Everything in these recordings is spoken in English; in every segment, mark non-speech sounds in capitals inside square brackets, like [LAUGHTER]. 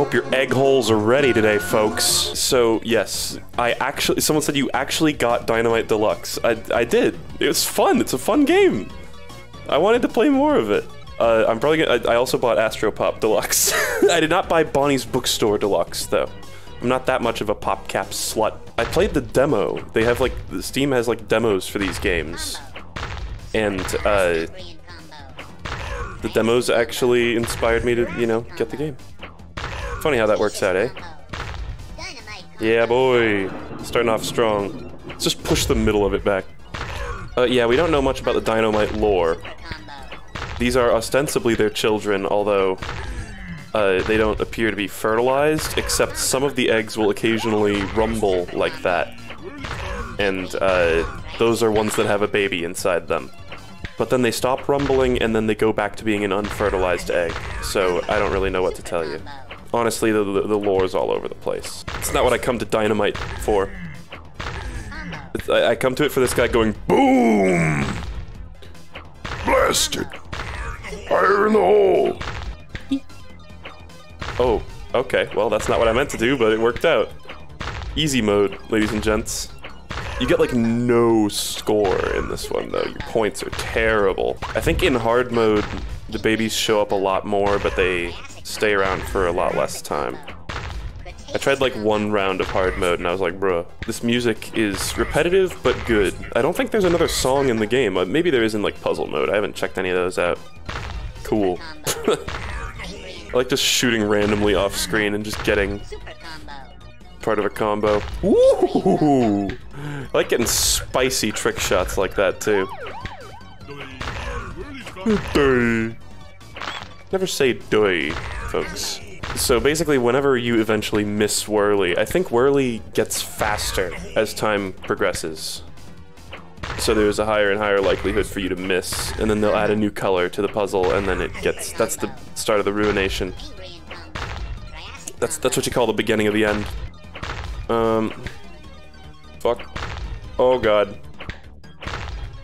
Hope your egg holes are ready today, folks. So, yes, I actually, someone said you actually got Dynomite Deluxe. I, I did. It was fun. It's a fun game. I wanted to play more of it. Uh, I'm probably gonna, I, I also bought Astro Pop Deluxe. [LAUGHS] I did not buy Bonnie's Bookstore Deluxe, though. I'm not that much of a PopCap slut. I played the demo. They have like, Steam has like demos for these games. And, uh, the demos actually inspired me to, you know, get the game. Funny how that works out, eh? Yeah, boy. Starting off strong. Let's just push the middle of it back. Uh, yeah, we don't know much about the Dynomite lore. These are ostensibly their children, although uh, they don't appear to be fertilized, except some of the eggs will occasionally rumble like that. And uh, those are ones that have a baby inside them. But then they stop rumbling and then they go back to being an unfertilized egg. So I don't really know what to tell you. Honestly, the, the, the lore is all over the place. It's not what I come to Dynomite for. I, I come to it for this guy going, BOOM! Blasted! Fire in the hole! oh, okay. Well, that's not what I meant to do, but it worked out. Easy mode, ladies and gents. You get like no score in this one though. Your points are terrible. I think in hard mode, the babies show up a lot more, but they stay around for a lot less time. I tried like one round of hard mode and I was like, bruh, this music is repetitive but good. I don't think there's another song in the game. Uh, maybe there is in like puzzle mode. I haven't checked any of those out. Cool. [LAUGHS] I like just shooting randomly off screen and just getting part of a combo. Ooh! I like getting spicy trick shots like that too. Never say doy, folks. So basically, whenever you eventually miss Whirly, I think Whirly gets faster as time progresses. So there's a higher and higher likelihood for you to miss, and then they'll add a new color to the puzzle, and then it gets, that's the start of the ruination. That's, that's what you call the beginning of the end. Um, fuck. Oh god.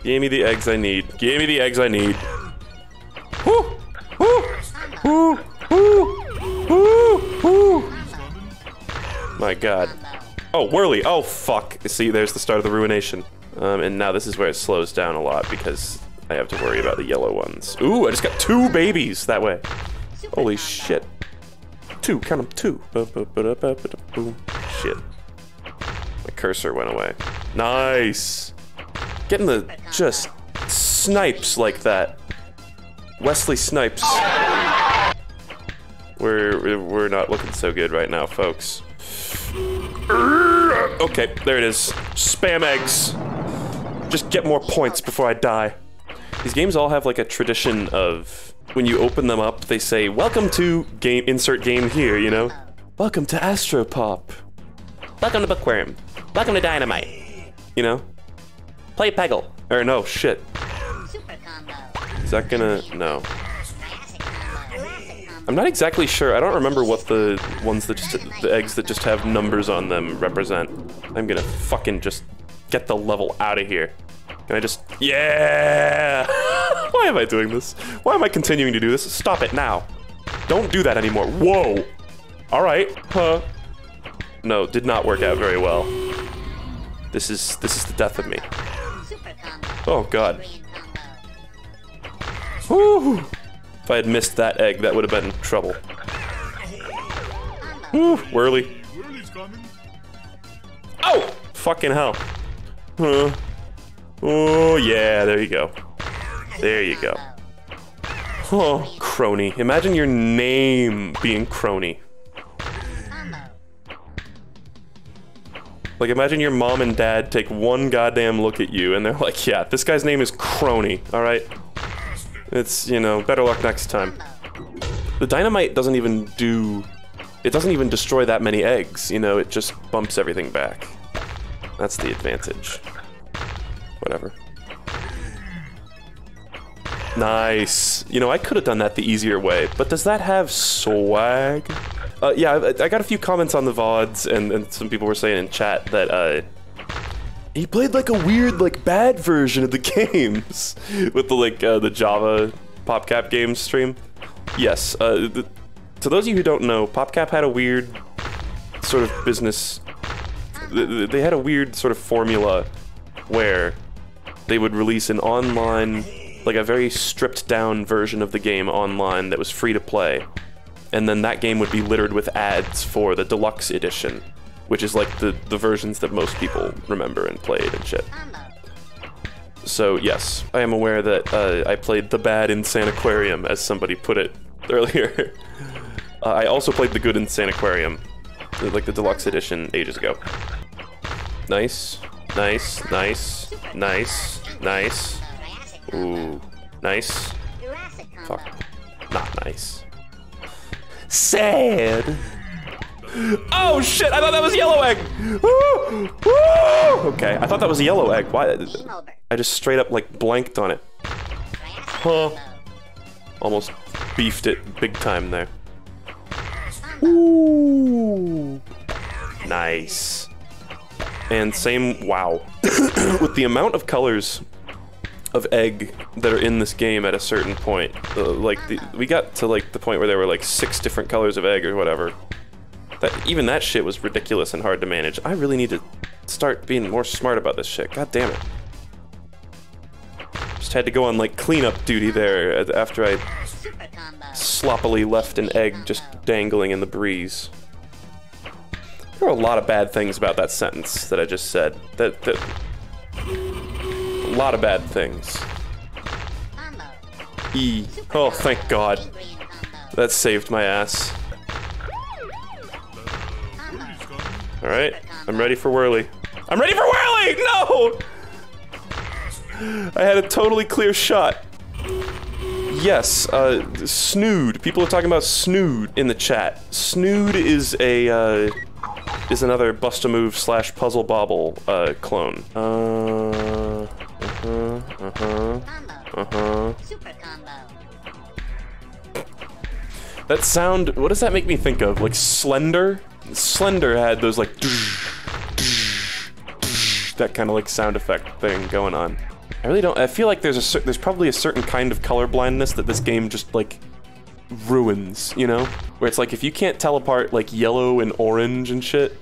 Give me the eggs I need. Give me the eggs I need. Woo! Woo! Woo! Woo! Woo! Woo! My god. Oh, Whirly. Oh, fuck. See, there's the start of the ruination. Um, and now this is where it slows down a lot because I have to worry about the yellow ones. Ooh, I just got two babies that way. Holy shit. Two, count them, two. Boom. Shit. My cursor went away. Nice. Getting the just snipes like that. Wesley Snipes. We're we're not looking so good right now, folks. Okay, there it is. Spam eggs. Just get more points before I die. These games all have like a tradition of when you open them up, they say, "Welcome to game insert game here," you know? Welcome to Astropop. Welcome to Bookworm. Welcome to Dynomite. You know? Play Peggle. Or no, shit. Is that gonna... no. I'm not exactly sure. I don't remember what the ones that just... the eggs that just have numbers on them represent. I'm gonna fucking just get the level out of here. Can I just... Yeah! [LAUGHS] Why am I doing this? Why am I continuing to do this? Stop it now. Don't do that anymore. Whoa! Alright. Huh. No, did not work out very well. This is this is the death of me. Oh god. Whew. If I had missed that egg, that would have been trouble. Whew, whirly. Oh! Fucking hell. Huh. Oh, yeah, there you go. There you go. Oh, crony. Imagine your name being crony. Like, imagine your mom and dad take one goddamn look at you and they're like, yeah, this guy's name is Crony, alright? It's, you know, better luck next time. The dynamite doesn't even do... It doesn't even destroy that many eggs, you know, it just bumps everything back. That's the advantage. Whatever. Nice. You know, I could have done that the easier way, but does that have swag? Uh, yeah, I, I, got a few comments on the VODs, and, and some people were saying in chat that, uh, he played like a weird, like, bad version of the [LAUGHS] games with the, like, uh, the Java PopCap games stream. Yes, uh, To those of you who don't know, PopCap had a weird sort of business. They had a weird sort of formula where they would release an online, like a very stripped down version of the game online that was free to play. And then that game would be littered with ads for the deluxe edition, which is like the, the versions that most people remember and played and shit. So yes, I am aware that uh, I played the bad in Aquarium, as somebody put it [LAUGHS] earlier. uh, I also played the good in Aquarium, like the deluxe edition ages ago. Nice, nice, nice, nice, nice. Ooh, nice. Fuck, not nice. Sad. Oh shit! I thought that was yellow egg. Okay, I thought that was a yellow egg. Why? I just straight up like blanked on it. Huh. Almost beefed it big time there. Ooh. Nice. And same, wow. [COUGHS] With the amount of colors of egg that are in this game at a certain point, uh, like, the, we got to like the point where there were like six different colors of egg or whatever. That Even that shit was ridiculous and hard to manage. I really need to start being more smart about this shit. God damn it. Just had to go on like cleanup duty there after I sloppily left an egg just dangling in the breeze. There are a lot of bad things about that sentence that I just said. That, that a lot of bad things. E. Oh, thank God. That saved my ass. Alright, I'm ready for Whirly. I'm ready for Whirly! No! I had a totally clear shot. Yes, uh, Snood. People are talking about Snood in the chat. Snood is a, uh, is another Bust-A-Move slash Puzzle Bobble, uh, clone. Uh, uh-huh, uh-huh, uh-huh. That sound, what does that make me think of? Like Slender? Slender had those like that kind of like sound effect thing going on. I really don't. I feel like there's a there's probably a certain kind of color blindness that this game just like ruins. You know, where it's like if you can't tell apart like yellow and orange and shit.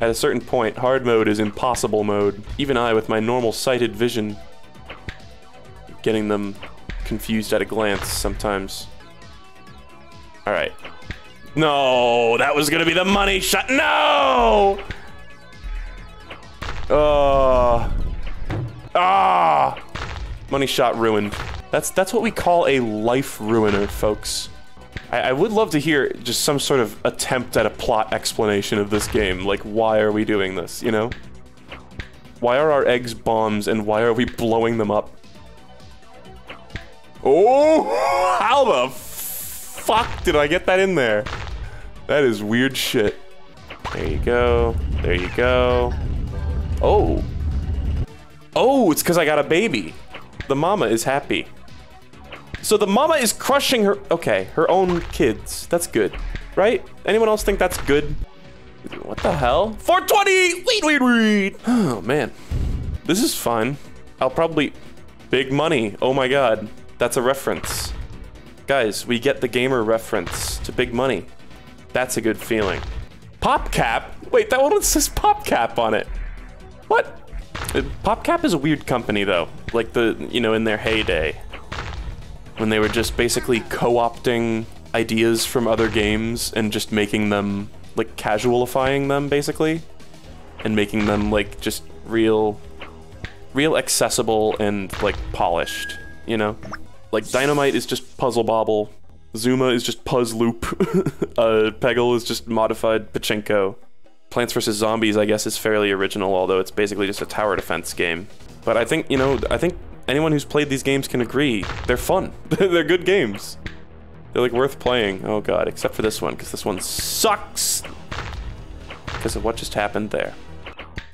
At a certain point, hard mode is impossible mode. Even I, with my normal sighted vision, getting them confused at a glance sometimes. Alright. No, that was gonna be the money shot. No! Oh. Ah! Money shot ruined. That's that's what we call a life ruiner, folks. I, I, would love to hear just some sort of attempt at a plot explanation of this game. Like, why are we doing this, you know? Why are our eggs bombs and why are we blowing them up? Oh! [LAUGHS] How the fuck did I get that in there? That is weird shit. There you go. There you go. Oh. Oh, it's because I got a baby. The mama is happy. So the mama is crushing her... Okay, her own kids. That's good. Right? Anyone else think that's good? What the hell? 420! Wait, wait, wait! Oh, man. This is fun. I'll probably... Big money. Oh my god. That's a reference. Guys, we get the gamer reference to big money. That's a good feeling. PopCap? Wait, that one says PopCap on it. What? Uh, PopCap is a weird company, though. Like the, you know, in their heyday. When they were just basically co-opting ideas from other games and just making them, like, casualifying them, basically. And making them, like, just real, real accessible and, like, polished, you know? Like, Dynomite is just Puzzle Bobble. Zuma is just Puzz Loop. [LAUGHS] uh, Peggle is just modified Pachinko. Plants vs. Zombies, I guess, is fairly original, although it's basically just a tower defense game. But I think, you know, I think anyone who's played these games can agree. They're fun. [LAUGHS] They're good games. They're, like, worth playing. Oh, God, except for this one, because this one sucks! Because of what just happened there.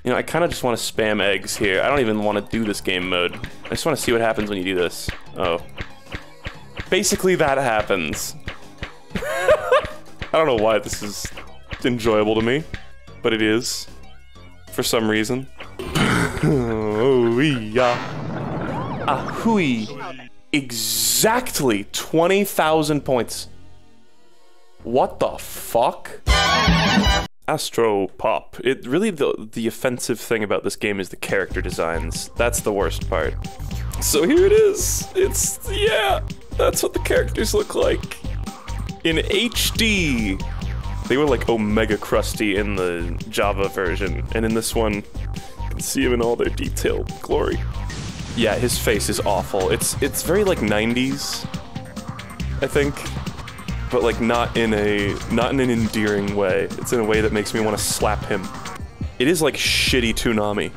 You know, I kind of just want to spam eggs here. I don't even want to do this game mode. I just want to see what happens when you do this. Oh. Basically, that happens. [LAUGHS] I don't know why this is enjoyable to me but it is. For some reason. oh, yeah. Ahui. Exactly 20,000 points. What the fuck? Astro Pop. It really the the offensive thing about this game is the character designs. That's the worst part. So here it is. It's yeah, that's what the characters look like in HD. They were like Omega Crusty in the Java version, and in this one, you can see him in all their detailed glory. Yeah, his face is awful. It's it's very like 90s, I think but like not in a not in an endearing way. It's in a way that makes me want to slap him. It is like shitty Toonami.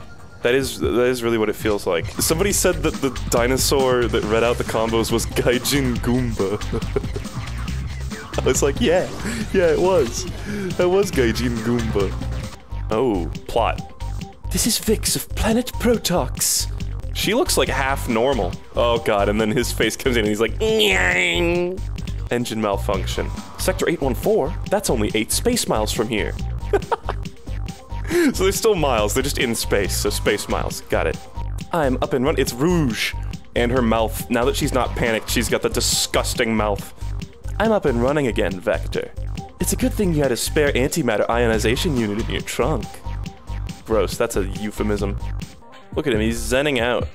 That is that is really what it feels like. Somebody said that the dinosaur that read out the combos was Gaijin Goomba. [LAUGHS] I was like, yeah, yeah, it was. That was Gaijin Goomba. Oh, plot. This is Vix of Planet Protox. She looks like half normal. Oh god, and then his face comes in and he's like, Nyang. Engine malfunction. Sector 814? That's only 8 space miles from here. [LAUGHS] [LAUGHS] so they're still miles, they're just in space, so space miles. Got it. I'm up and running. It's Rouge. And her mouth. Now that she's not panicked, she's got the disgusting mouth. I'm up and running again, Vector. It's a good thing you had a spare antimatter ionization unit in your trunk. Gross, that's a euphemism. Look at him, he's zenning out.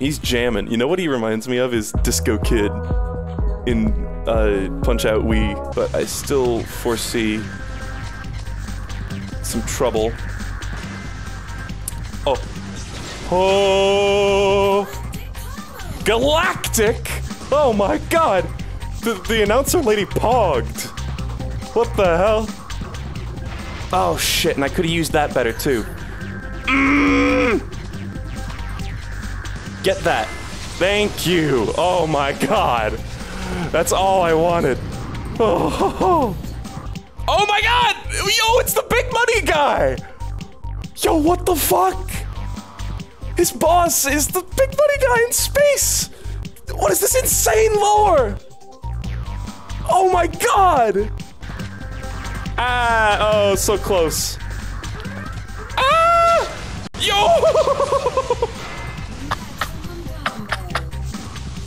He's jamming. You know what he reminds me of is Disco Kid in uh, Punch Out Wii, but I still foresee some trouble. Oh. Oh. Galactic! Oh my god! The, the announcer lady pogged. What the hell? Oh shit, and I could have used that better too. Mm. Get that. Thank you. Oh my god. That's all I wanted. Oh, oh my god! Yo, it's the big money guy! Yo, what the fuck? His boss is the big money guy in space! What is this insane lore? Oh my god! Ah, oh, so close. Ah! Yo! [LAUGHS]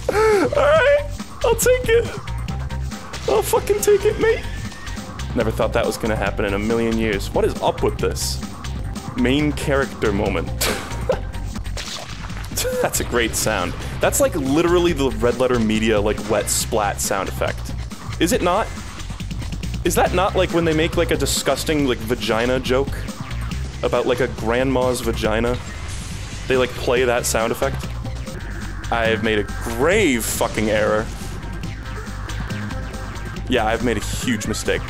Alright. I'll take it. I'll fucking take it, mate. Never thought that was gonna happen in a million years. What is up with this? Main character moment. [LAUGHS] [LAUGHS] That's a great sound. That's like literally the Red Letter Media like wet splat sound effect. Is it not? Is that not like when they make like a disgusting like vagina joke about like a grandma's vagina? They like play that sound effect? I have made a grave fucking error. Yeah, I've made a huge mistake.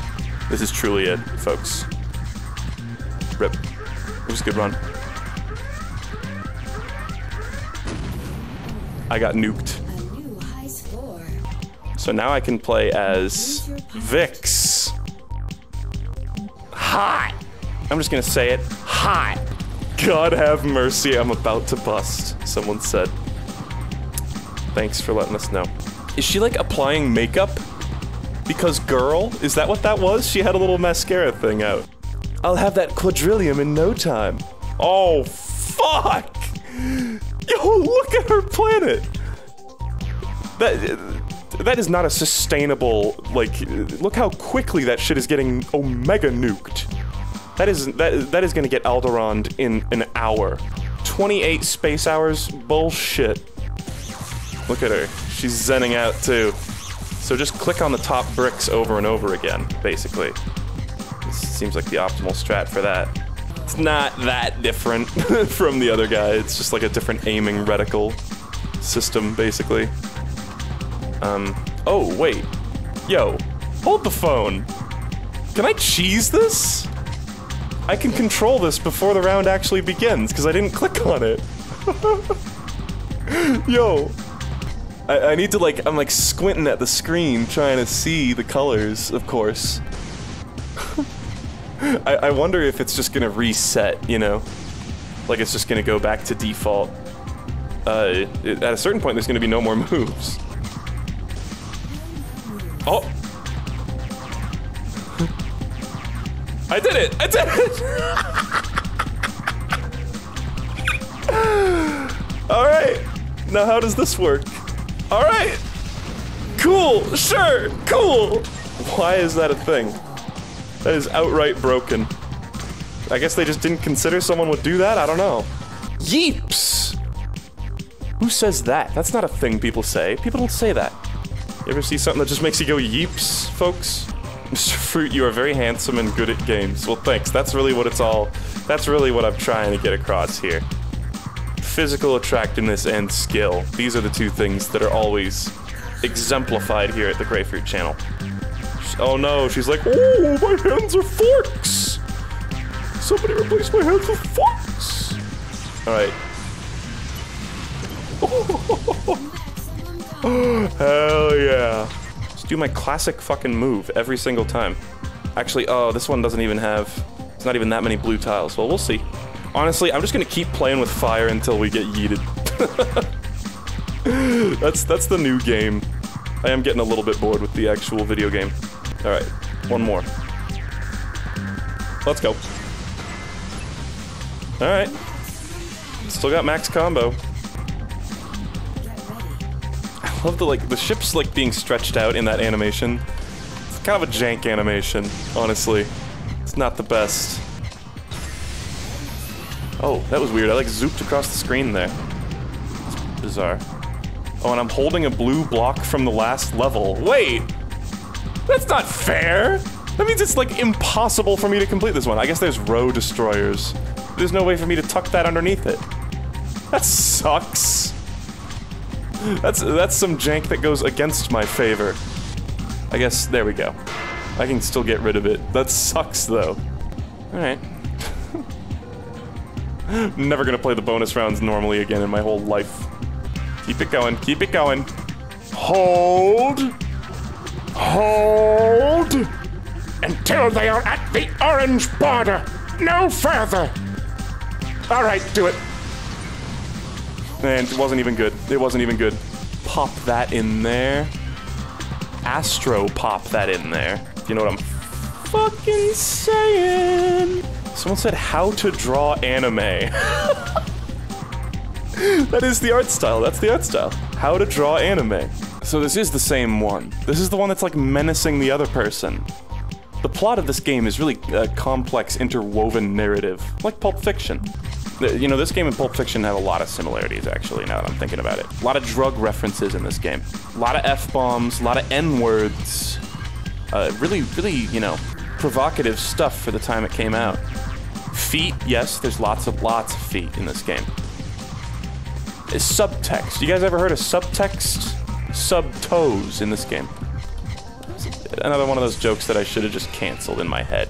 This is truly it, folks. Rip. It was a good run. I got nuked. So now I can play as Vix. Hot! I'm just gonna say it. Hot! God have mercy, I'm about to bust, someone said. Thanks for letting us know. Is she like applying makeup because girl? Is that what that was? She had a little mascara thing out. I'll have that quadrillium in no time. Oh, fuck! Yo, look at her planet! That, that is not a sustainable, like, look how quickly that shit is getting omega nuked. That is, that, that is gonna get Alderaan in an hour. 28 space hours? Bullshit. Look at her. She's zenning out too. So just click on the top bricks over and over again, basically. This seems like the optimal strat for that. It's not that different [LAUGHS] from the other guy. It's just like a different aiming reticle system, basically. Um, oh, wait. Yo, hold the phone. Can I cheese this? I can control this before the round actually begins, because I didn't click on it. [LAUGHS] Yo, I, I need to like, I'm like squinting at the screen trying to see the colors, of course. I, I wonder if it's just gonna reset, you know? Like it's just gonna go back to default. Uh, it, at a certain point there's gonna be no more [LAUGHS] moves. Oh! I did it! I did it! [LAUGHS] Alright, now how does this work? Alright. Cool, sure, cool. Why is that a thing? That is outright broken. I guess they just didn't consider someone would do that? I don't know. Yeeps! Who says that? That's not a thing people say. People don't say that. You ever see something that just makes you go yeeps, folks? [LAUGHS] Mr. Fruit, you are very handsome and good at games. Well, thanks. That's really what it's all... That's really what I'm trying to get across here. Physical attractiveness and skill. These are the two things that are always exemplified here at the Grayfruit channel. Oh no, she's like, oh, my hands are forks! Somebody replace my hands with forks! Alright. [LAUGHS] Hell yeah. Just do my classic fucking move every single time. Actually, oh, this one doesn't even have... It's not even that many blue tiles. Well, we'll see. Honestly, I'm just gonna keep playing with fire until we get yeeted. [LAUGHS] that's, that's the new game. I am getting a little bit bored with the actual video game. Alright, one more. Let's go. Alright. Still got max combo. I love the, like, the ship's, like, being stretched out in that animation. It's kind of a jank animation, honestly. It's not the best. Oh, that was weird. I, like, zooped across the screen there. It's bizarre. Oh, and I'm holding a blue block from the last level. Wait! That's not fair! That means it's, like, impossible for me to complete this one. I guess there's row destroyers. There's no way for me to tuck that underneath it. That sucks. That's, that's some jank that goes against my favor. I guess, there we go. I can still get rid of it. That sucks, though. Alright. [LAUGHS] Never gonna play the bonus rounds normally again in my whole life. Keep it going, keep it going. Hold! Hold! Until they are at the orange border! No further! Alright, do it. And it wasn't even good. It wasn't even good. Pop that in there. Astro pop that in there. You know what I'm fucking saying? Someone said how to draw anime. [LAUGHS] that is the art style. That's the art style. How to draw anime. So this is the same one. This is the one that's like menacing the other person. The plot of this game is really a complex, interwoven narrative, like Pulp Fiction. You know, this game and Pulp Fiction have a lot of similarities, actually, now that I'm thinking about it. A lot of drug references in this game. A lot of F-bombs, a lot of N-words. Uh, really, really, you know, provocative stuff for the time it came out. Feet, yes, there's lots of, lots of feet in this game. It's subtext. You guys ever heard of subtext? Subtoes in this game. Another one of those jokes that I should have just canceled in my head.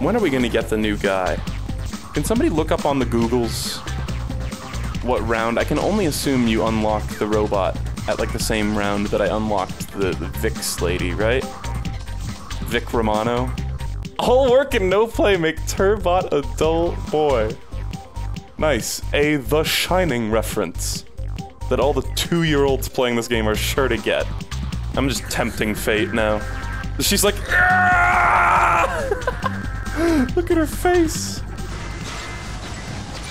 When are we gonna get the new guy? Can somebody look up on the Googles what round? I can only assume you unlock the robot at like the same round that I unlocked the, the Vix lady, right? Vic Romano. All work and no play make Turbot a dull boy. Nice. A The Shining reference that all the two-year-olds playing this game are sure to get. I'm just tempting fate now. She's like, ah! [LAUGHS] look at her face.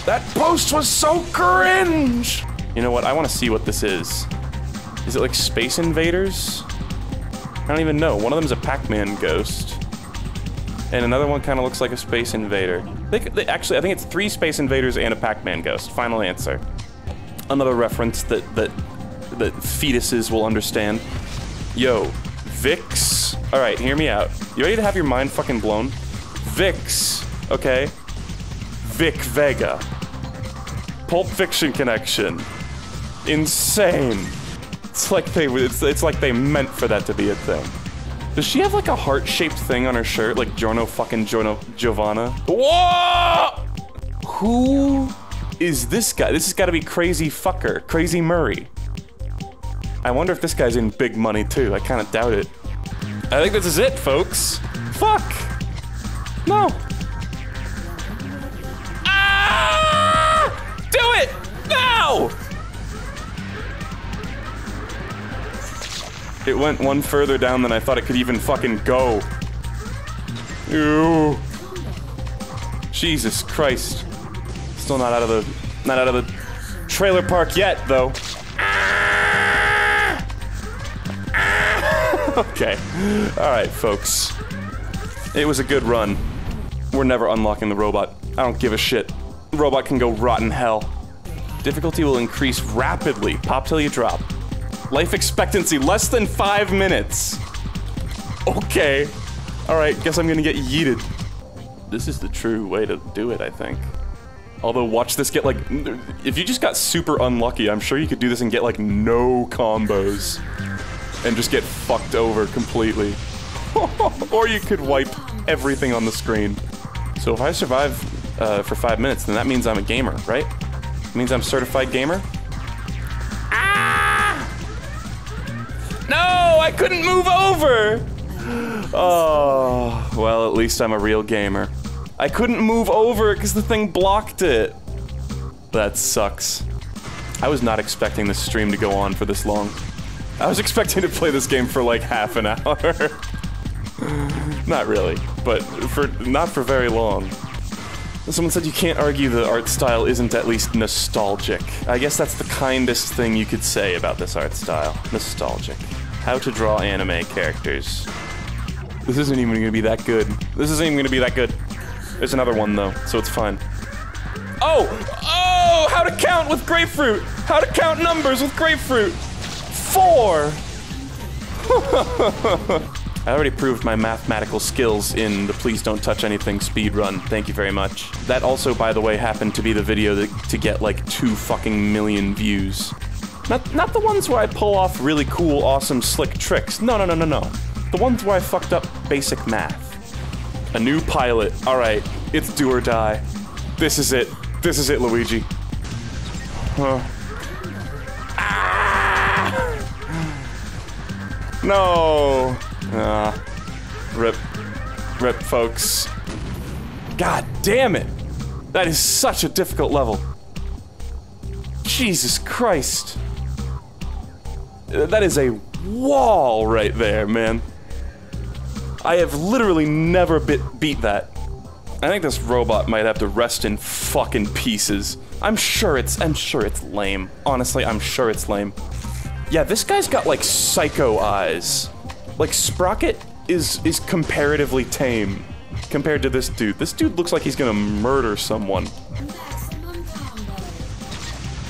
That post was so cringe. You know what? I want to see what this is. Is it like Space Invaders? I don't even know. One of them's a Pac-Man ghost. And another one kind of looks like a Space Invader. They, they, actually, I think it's three Space Invaders and a Pac-Man ghost. Final answer. Another reference that, that, that fetuses will understand. Yo, Vix. Alright, hear me out. You ready to have your mind fucking blown? Vix, okay? Vic Vega. Pulp Fiction connection. Insane. It's like they it's, it's like they meant for that to be a thing. Does she have like a heart-shaped thing on her shirt, like Giorno fucking Giorno Giovanna? Whoa! Who is this guy? This has got to be Crazy Fucker, Crazy Murray. I wonder if this guy's in big money too. I kind of doubt it. I think this is it, folks. Fuck. No. Ah! Do it now! It went one further down than I thought it could even fucking go. Ew. Jesus Christ. Still not out of the not out of the trailer park yet, though. [LAUGHS] okay. Alright, folks. It was a good run. We're never unlocking the robot. I don't give a shit. The robot can go rot in hell. Difficulty will increase rapidly. Pop till you drop. Life expectancy less than five minutes. Okay. Alright, guess I'm gonna get yeeted. This is the true way to do it, I think. Although, watch this get like. If you just got super unlucky, I'm sure you could do this and get like no combos. And just get fucked over completely. [LAUGHS] or you could wipe everything on the screen. So if I survive uh, for five minutes, then that means I'm a gamer, right? It means I'm certified gamer? Ah! No, I couldn't move over! Oh, [GASPS] well, at least I'm a real gamer. I couldn't move over because the thing blocked it. That sucks. I was not expecting this stream to go on for this long. I was [LAUGHS] expecting to play this game for like half an [LAUGHS] hour. not really, but for not for very long. Someone said you can't argue the art style isn't at least nostalgic. I guess that's the kindest thing you could say about this art style. Nostalgic. How to draw anime characters. This isn't even gonna be that good. This isn't even gonna be that good. There's another one though, so it's fine. Oh! Oh! How to count with grapefruit! How to count numbers with grapefruit! Four! [LAUGHS] I already proved my mathematical skills in the Please Don't Touch Anything speed run. Thank you very much. That also, by the way, happened to be the video that, to get like two fucking million views. Not, not the ones where I pull off really cool, awesome, slick tricks. No, no, no, no, no. The ones where I fucked up basic math. A new pilot. Alright, it's do or die. This is it. This is it, Luigi. Ah! No! Ah. Rip. Rip, folks. God damn it! That is such a difficult level. Jesus Christ. That is a wall right there, man. I have literally never bit beat that. I think this robot might have to rest in fucking pieces. I'm sure it's I'm sure it's lame. Honestly, I'm sure it's lame. Yeah, this guy's got like psycho eyes. Like Sprocket is is comparatively tame compared to this dude. This dude looks like he's gonna murder someone.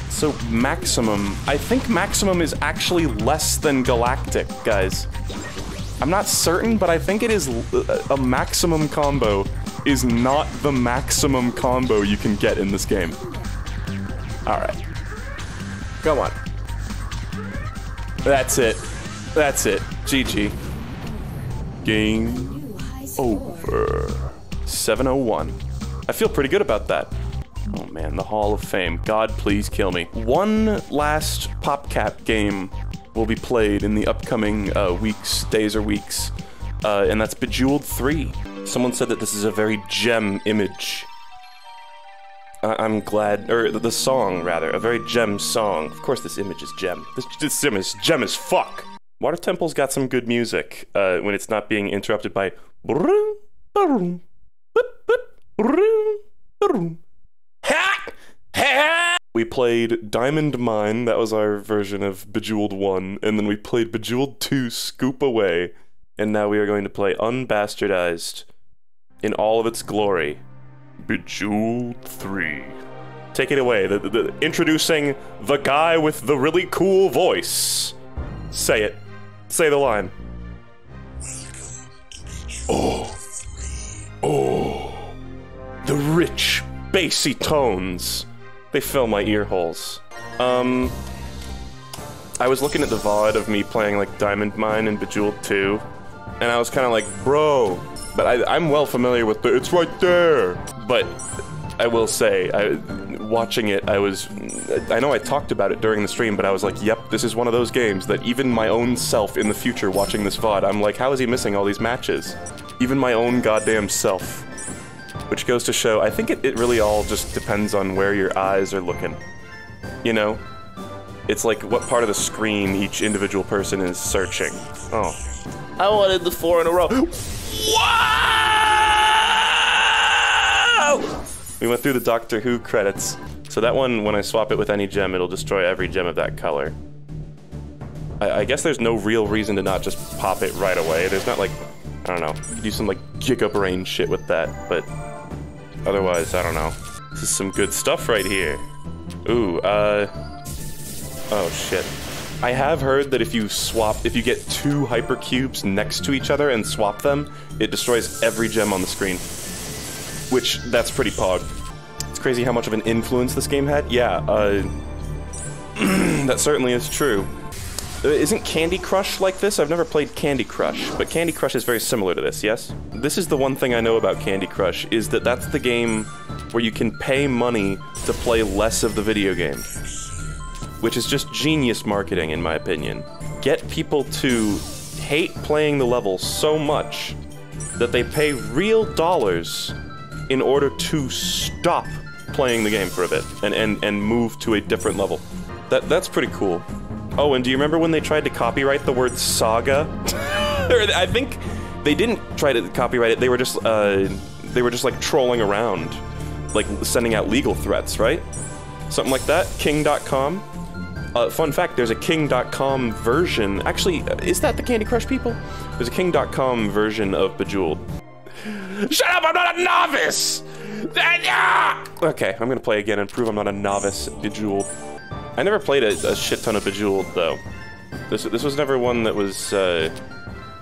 So maximum, I think maximum is actually less than galactic, guys. I'm not certain, but I think it is uh, a maximum combo is not the maximum combo you can get in this game. Alright. Come on. That's it. That's it. GG. Game over. 701. I feel pretty good about that. Oh man, the Hall of Fame. God, please kill me. One last PopCap game will be played in the upcoming uh, weeks, days or weeks, uh, and that's Bejeweled 3. Someone said that this is a very gem image. I am glad, or the song rather, a very gem song. Of course, this image is gem. This, this gem is gem as fuck. Water Temple's got some good music uh, when it's not being interrupted by. We played Diamond Mine, that was our version of Bejeweled 1, and then we played Bejeweled 2 Scoop Away, and now we are going to play Unbastardized in all of its glory. Bejeweled 3. Take it away, the, the, the, introducing the guy with the really cool voice. Say it. Say the line. Oh. Oh. The rich, bassy tones they fill my ear holes. Um, I was looking at the VOD of me playing like Diamond Mine and Bejeweled 2, and I was kind of like, bro, but I, am well familiar with the, it's right there. But I will say, I, watching it, I was, I know I talked about it during the stream, but I was like, yep, this is one of those games that even my own self in the future watching this VOD, I'm like, how is he missing all these matches? Even my own goddamn self. Which goes to show, I think it, it really all just depends on where your eyes are looking. You know? It's like what part of the screen each individual person is searching. Oh. I wanted the four in a row. Wow! We went through the Doctor Who credits. So that one, when I swap it with any gem, it'll destroy every gem of that color. I, I guess there's no real reason to not just pop it right away. There's not like, I don't know, do some like giga brain shit with that, but otherwise, I don't know. This is some good stuff right here. Ooh, uh, oh shit. I have heard that if you swap, if you get two hypercubes next to each other and swap them, it destroys every gem on the screen. Which, that's pretty pog. It's crazy how much of an influence this game had. Yeah, uh, [CLEARS THROAT] that certainly is true. Isn't Candy Crush like this? I've never played Candy Crush, but Candy Crush is very similar to this, yes? This is the one thing I know about Candy Crush, is that that's the game where you can pay money to play less of the video game which is just genius marketing in my opinion. Get people to hate playing the level so much that they pay real dollars in order to stop playing the game for a bit and, and, and move to a different level. That That's pretty cool. Oh, and do you remember when they tried to copyright the word saga? [LAUGHS] I think they didn't try to copyright it, they were just, uh, they were just like trolling around, like sending out legal threats, right? Something like that? King.com? Uh, fun fact, there's a King.com version. Actually, is that the Candy Crush people? There's a King.com version of Bejeweled. [LAUGHS] Shut up, I'm not a novice! Okay, I'm gonna play again and prove I'm not a novice Bejeweled. I never played a, a shit ton of Bejeweled, though. This, this was never one that was, uh,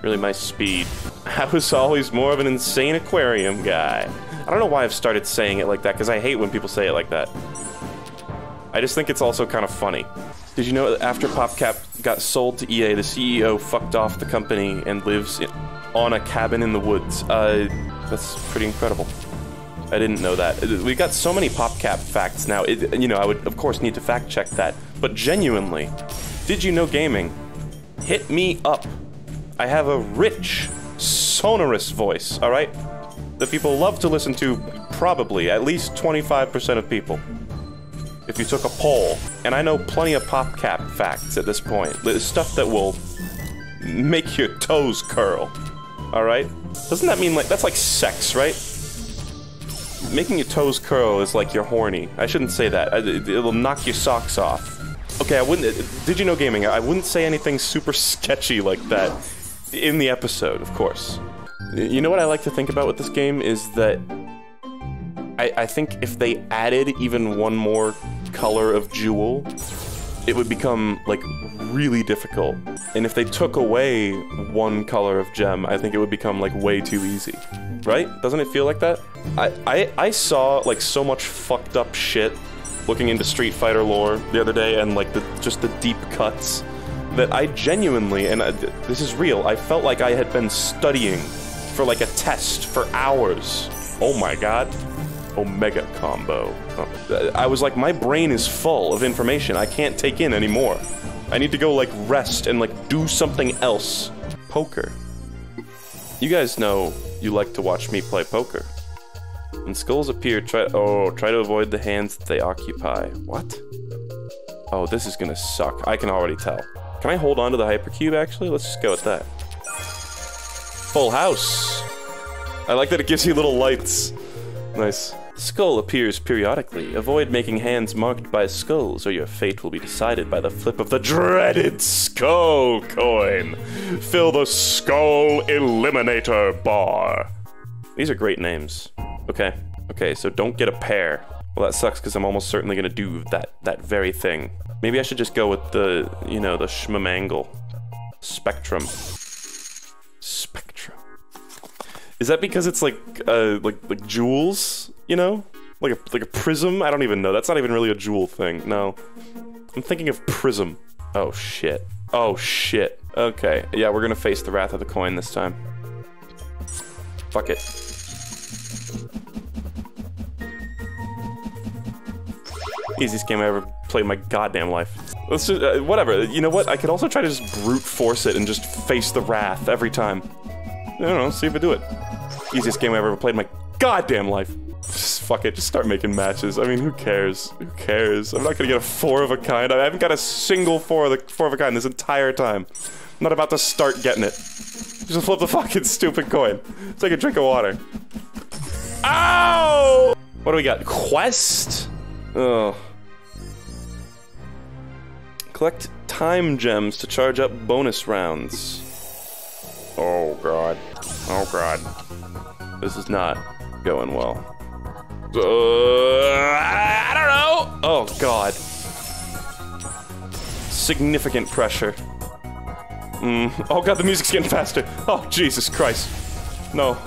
really my speed. [LAUGHS] I was always more of an insane aquarium guy. I don't know why I've started saying it like that, because I hate when people say it like that. I just think it's also kind of funny. Did you know after PopCap got sold to EA, the CEO fucked off the company and lives in, on a cabin in the woods? Uh, that's pretty incredible. I didn't know that. We got so many PopCap facts now. It, you know, I would of course need to fact check that. But genuinely, did you know gaming? Hit me up. I have a rich, sonorous voice, alright? That people love to listen to, probably, at least 25% of people if you took a poll, and I know plenty of PopCap facts at this point. Stuff that will make your toes curl. Alright? Doesn't that mean like, that's like sex, right? Making your toes curl is like you're horny. I shouldn't say that. It'll knock your socks off. Okay, I wouldn't, uh, did you know gaming? I wouldn't say anything super sketchy like that in the episode, of course. You know what I like to think about with this game is that I, I think if they added even one more color of jewel, it would become like really difficult. And if they took away one color of gem, I think it would become like way too easy. Right? Doesn't it feel like that? I, I, I saw like so much fucked up shit looking into Street Fighter lore the other day and like the just the deep cuts that I genuinely, and I, this is real, I felt like I had been studying for like a test for hours. Oh my god. Omega combo. Oh. I was like, my brain is full of information. I can't take in anymore. I need to go, like, rest and, like, do something else. Poker. You guys know you like to watch me play poker. When skulls appear, try- oh, try to avoid the hands that they occupy. What? Oh, this is gonna suck. I can already tell. Can I hold on to the hypercube, actually? Let's just go with that. Full house! I like that it gives you little lights. Nice. Skull appears periodically. Avoid making hands marked by skulls, or your fate will be decided by the flip of the dreaded skull coin. Fill the skull eliminator bar. These are great names. Okay. Okay, so don't get a pair. Well, that sucks because I'm almost certainly going to do that, that very thing. Maybe I should just go with the, you know, the schmamangle. Spectrum. Spectrum. Is that because it's like, uh, like, like jewels? You know? Like a, like a prism? I don't even know. That's not even really a jewel thing. No. I'm thinking of prism. Oh, shit. Oh, shit. Okay. Yeah, we're gonna face the wrath of the coin this time. Fuck it. Easiest game I ever played in my goddamn life. Let's just, uh, whatever. You know what? I could also try to just brute force it and just face the wrath every time. I don't know, see if I do it. Easiest game I ever played in my goddamn life. Just fuck it, just start making matches. I mean, who cares? Who cares? I'm not gonna get a four of a kind. I haven't got a single four of the four of a kind this entire time. I'm not about to start getting it. Just flip the fucking stupid coin. Take a drink of water. Ow! What do we got? Quest? Oh. Collect time gems to charge up bonus rounds. Oh god. Oh god. This is not going well. Uh, I don't know! Oh god. Significant pressure. Mm. Oh god, the music's getting faster. Oh, Jesus Christ. No.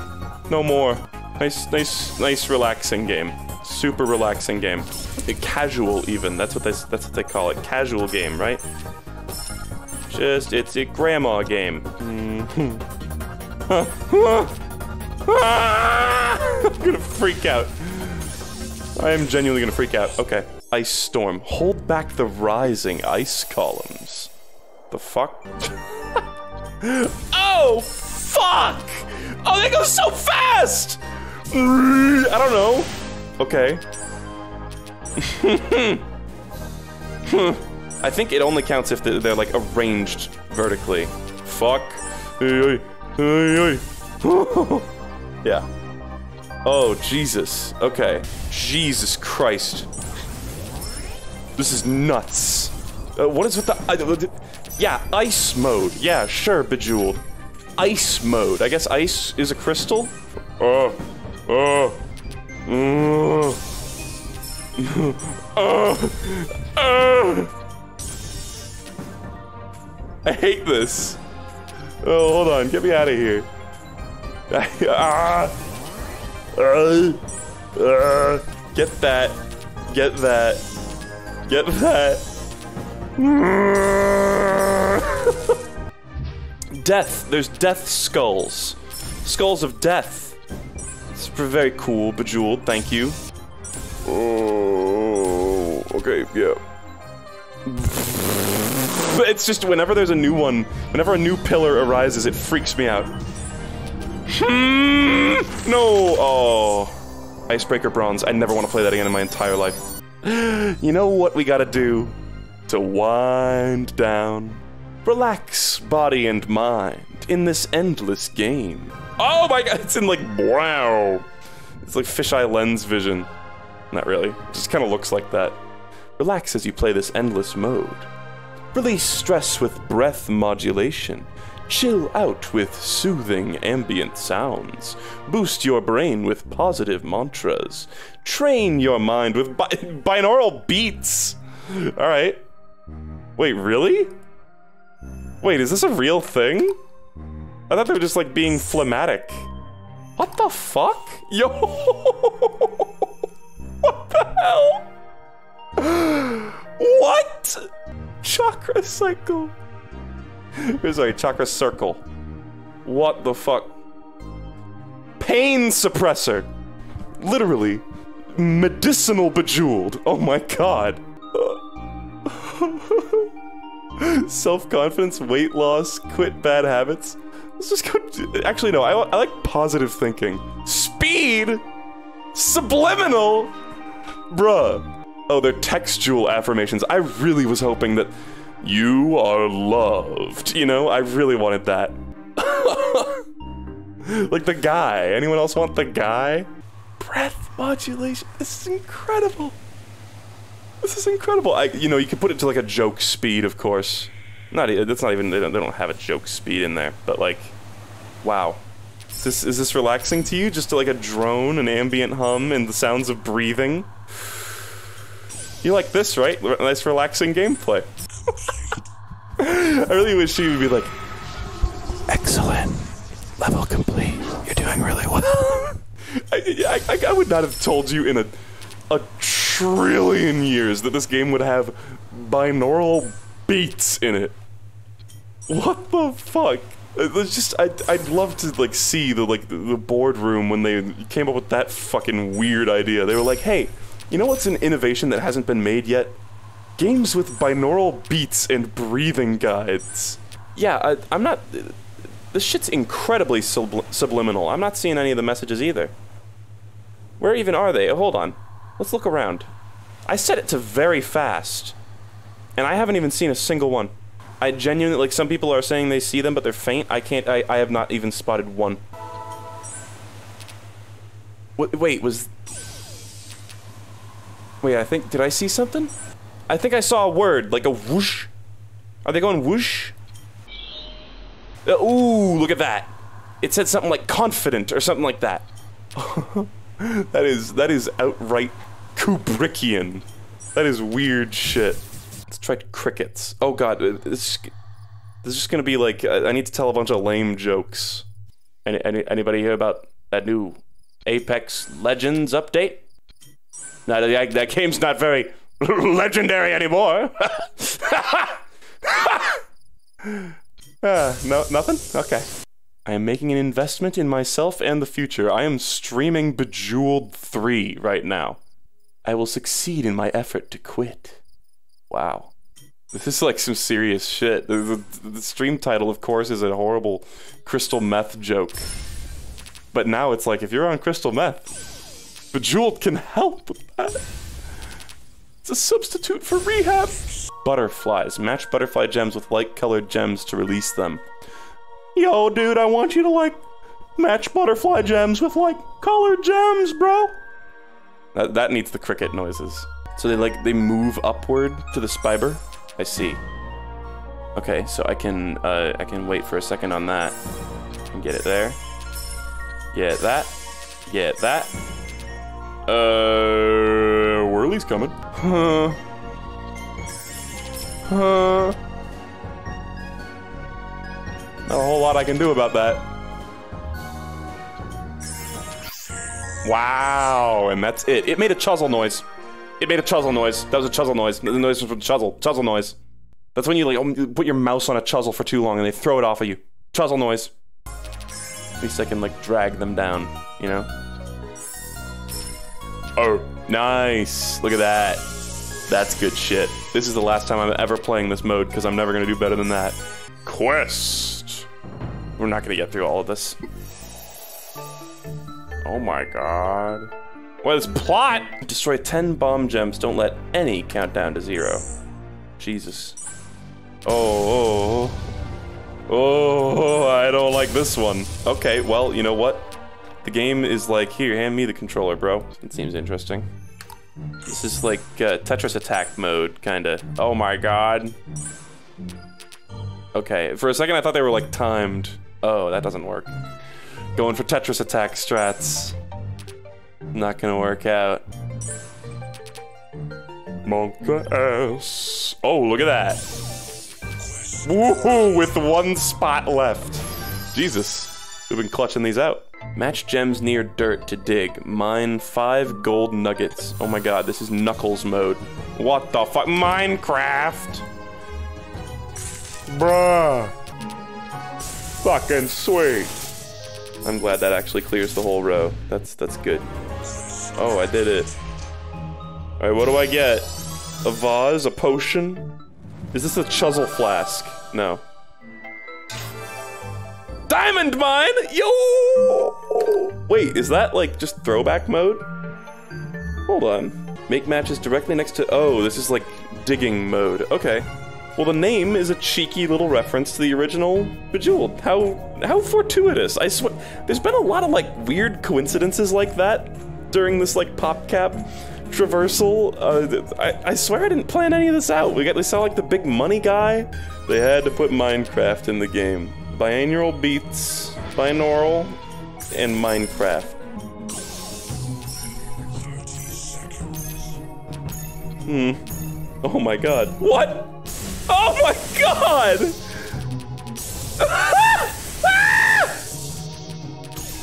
No more. Nice, nice, nice relaxing game. Super relaxing game. A casual even, that's what they, that's what they call it. Casual game, right? Just, it's a grandma game. Mm -hmm. [LAUGHS] [LAUGHS] I'm gonna freak out. I am genuinely gonna freak out. Okay. Ice storm. Hold back the rising ice columns. The fuck? [LAUGHS] oh, fuck! Oh, they go so fast! I don't know. Okay. [LAUGHS] I think it only counts if they're, they're like arranged vertically. Fuck. [LAUGHS] yeah. Oh, Jesus. Okay. Jesus Christ. This is nuts. Uh, what is with the... Uh, yeah, ice mode. Yeah, sure, Bejeweled. Ice mode. I guess ice is a crystal? Oh. Oh. Oh. oh. oh. I hate this. Oh, hold on. Get me out of here. [LAUGHS] ah. Get that. Get that. Get that. death. There's death skulls. Skulls of death. It's very cool, bejeweled. Thank you. Oh, okay, yeah. But it's just whenever there's a new one, whenever a new pillar arises, it freaks me out. [LAUGHS] No! Oh. Icebreaker Bronze. I never want to play that again in my entire life. [GASPS] you know what we gotta do to wind down? Relax body and mind in this endless game. Oh my god, it's in like, wow. It's like fisheye lens vision. Not really, it just kind of looks like that. Relax as you play this endless mode. Release stress with breath modulation Chill out with soothing ambient sounds. Boost your brain with positive mantras. Train your mind with bi [LAUGHS] binaural beats. All right. Wait, really? Wait, is this a real thing? I thought they were just like being phlegmatic. What the fuck? Yo! [LAUGHS] what the hell? [GASPS] what? Chakra cycle. [LAUGHS] Sorry, chakra circle. What the fuck? Pain suppressor. Literally. Medicinal bejeweled. Oh my god. [LAUGHS] Self-confidence, weight loss, quit bad habits. Let's just go. Actually, no. I, I like positive thinking. Speed. Subliminal. Bruh. Oh, they're textual affirmations. I really was hoping that you are loved. You know, I really wanted that. [LAUGHS] like the guy. Anyone else want the guy? Breath modulation. This is incredible. This is incredible. I, you know, you could put it to like a joke speed, of course. Not, that's not even. They don't, they don't have a joke speed in there. But like, wow. Is this is this relaxing to you? Just to, like a drone, an ambient hum, and the sounds of breathing. You like this, right? Nice relaxing gameplay. I really wish she would be like, excellent, level complete. You're doing really well. [LAUGHS] I, I, I would not have told you in a a trillion years that this game would have binaural beats in it. What the fuck? It's just I'd, I'd love to like see the like the boardroom when they came up with that fucking weird idea. They were like, "Hey, you know what's an innovation that hasn't been made yet? Games with binaural beats and breathing guides. Yeah, I, am not... This shit's incredibly subl subliminal. I'm not seeing any of the messages either. Where even are they? Hold on. Let's look around. I set it to very fast. And I haven't even seen a single one. I genuinely, like, some people are saying they see them, but they're faint. I can't, I, I have not even spotted one. Wait, was... Wait, I think, did I see something? I think I saw a word, like a whoosh. Are they going whoosh? Uh, ooh, look at that. It said something like confident or something like that. [LAUGHS] that is that is outright Kubrickian. That is weird shit. Let's try crickets. Oh god, uh, this, this is just gonna be like uh, I need to tell a bunch of lame jokes. Any, any anybody hear about that new Apex Legends update? No, that, that game's not very legendary anymore. uh, [LAUGHS] no, nothing? Okay. I am making an investment in myself and the future. I am streaming Bejeweled 3 right now. I will succeed in my effort to quit. Wow. This is like some serious shit. The, the, the, stream title, of course, is a horrible crystal meth joke. But now it's like, if you're on crystal meth, Bejeweled can help with that. It's a substitute for rehab. Butterflies. Match butterfly gems with light-colored gems to release them. Yo, dude, I want you to, like, match butterfly gems with, like, colored gems, bro. That, that needs the cricket noises. So they, like, they move upward to the spiber? I see. Okay, so I can, uh, I can wait for a second on that. And get it there. Get that. Get that. Uh, Whirly's coming. Huh. Huh. Not a whole lot I can do about that. Wow, and that's it. It made a chuzzle noise. It made a chuzzle noise. That was a chuzzle noise. The noise was from chuzzle. Chuzzle noise. That's when you like um, put your mouse on a chuzzle for too long and they throw it off of you. Chuzzle noise. At least I can like drag them down, you know? Oh, nice. Look at that. That's good shit. This is the last time I'm ever playing this mode because I'm never going to do better than that. Quest. We're not going to get through all of this. Oh my god. What is plot? Destroy 10 bomb gems. Don't let any count down to zero. Jesus. Oh, oh. Oh, oh I don't like this one. Okay, well, you know what? The game is like, here, hand me the controller, bro. It seems interesting. This is like uh, Tetris attack mode, kinda. Oh my god. Okay, for a second I thought they were like timed. Oh, that doesn't work. Going for Tetris attack strats. Not gonna work out. Monk the ass. Oh, look at that. Woohoo! With one spot left. Jesus. We've been clutching these out. Match gems near dirt to dig. Mine five gold nuggets. Oh my god, this is Knuckles mode. What the fuck? Minecraft! Bruh. Fucking sweet. I'm glad that actually clears the whole row. That's that's good. Oh, I did it. Alright, what do I get? A vase? A potion? Is this a chuzzle flask? No. Diamond mine! Yo! Wait, is that like just throwback mode? Hold on. Make matches directly next to- oh, this is like digging mode. Okay. Well, the name is a cheeky little reference to the original Bejeweled. How how fortuitous! I swear, there's been a lot of like weird coincidences like that during this like PopCap traversal. Uh, I, I swear I didn't plan any of this out. We got we saw like the big money guy. They had to put Minecraft in the game. Binaural beats, binaural, and Minecraft. Hmm. Oh my god. What? Oh my god! [LAUGHS]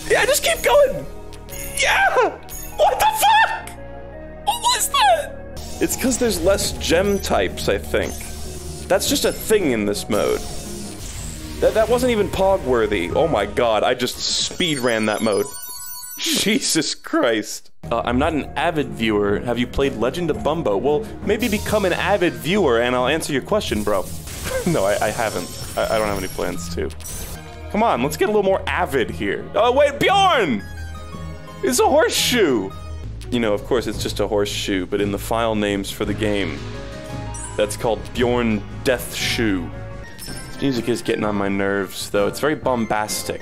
yeah, just keep going! Yeah! What the fuck? What was that? It's because there's less gem types, I think. That's just a thing in this mode. That, that wasn't even pog worthy. Oh my god, I just speed ran that mode. [LAUGHS] Jesus Christ. Uh, I'm not an avid viewer. Have you played Legend of Bum-bo? Well, maybe become an avid viewer and I'll answer your question, bro. [LAUGHS] no, I, I haven't. I, I, don't have any plans to. Come on, let's get a little more avid here. Oh, wait, Bjorn! It's a horseshoe! You know, of course, it's just a horseshoe, but in the file names for the game, that's called Bjorn Death Shoe. This music is getting on my nerves, though. It's very bombastic.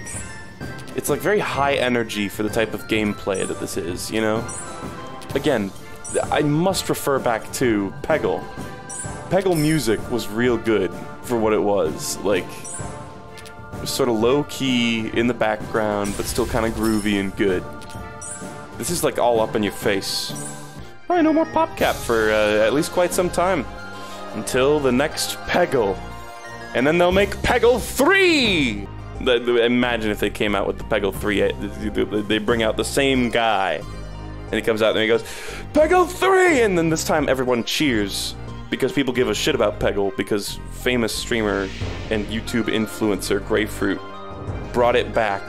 It's like very high energy for the type of gameplay that this is, you know? Again, I must refer back to Peggle. Peggle music was real good. for what it was. Like, it was sort of low key in the background, but still kind of groovy and good. This is like all up in your face. Probably no more PopCap for uh, at least quite some time. Until the next Peggle. And then they'll make Peggle 3! Imagine if they came out with the Peggle 3, uh, they bring out the same guy. And he comes out and he goes, Peggle 3! And then this time everyone cheers. Because people give a shit about Peggle because famous streamer and YouTube influencer Grayfruit brought it back